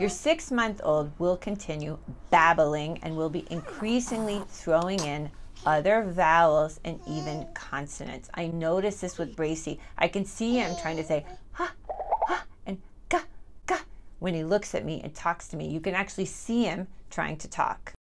Your six month old will continue babbling and will be increasingly throwing in other vowels and even consonants. I notice this with Bracy. I can see him trying to say ha, ha, and ga, ga when he looks at me and talks to me. You can actually see him trying to talk.